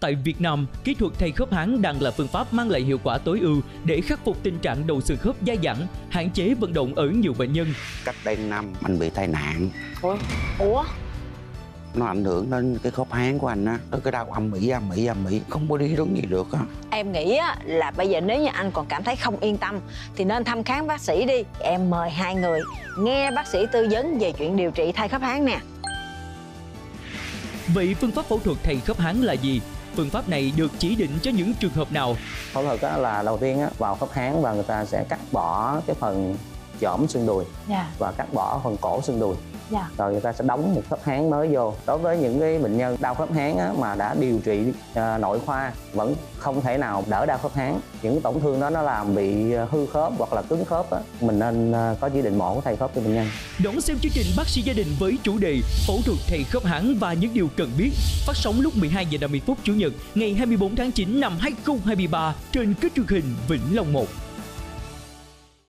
Tại Việt Nam, kỹ thuật thay khớp háng đang là phương pháp mang lại hiệu quả tối ưu để khắc phục tình trạng đầu xương khớp dai dẳng, hạn chế vận động ở nhiều bệnh nhân. cách đây năm anh bị tai nạn Ủa? Ủa? nó ảnh hưởng đến cái khớp háng của anh á nó cái đau âm ỉ âm ỉ âm ỉ không có đi đứng gì được á Em nghĩ á, là bây giờ nếu như anh còn cảm thấy không yên tâm thì nên thăm khám bác sĩ đi. Em mời hai người nghe bác sĩ tư vấn về chuyện điều trị thay khớp háng nè. Vậy phương pháp phẫu thuật thay khớp háng là gì? Phương pháp này được chỉ định cho những trường hợp nào? phẫu thuật là đầu tiên á, vào khớp háng và người ta sẽ cắt bỏ cái phần chỏm xương đùi Dạ. và cắt bỏ phần cổ xương đùi Dạ. rồi người ta sẽ đóng một khớp háng mới vô đối với những cái bệnh nhân đau khớp háng á, mà đã điều trị à, nội khoa vẫn không thể nào đỡ đau khớp háng những tổn thương đó nó làm bị à, hư khớp hoặc là cứng khớp á, mình nên à, có chỉ định mổ thay khớp cho bệnh nhân Đón xem chương trình Bác sĩ gia đình với chủ đề Phẫu thuật thay khớp háng và những điều cần biết phát sóng lúc 12 giờ 50 phút Chủ nhật ngày 24 tháng 9 năm 2023 trên kênh truyền hình Vĩnh Long 1.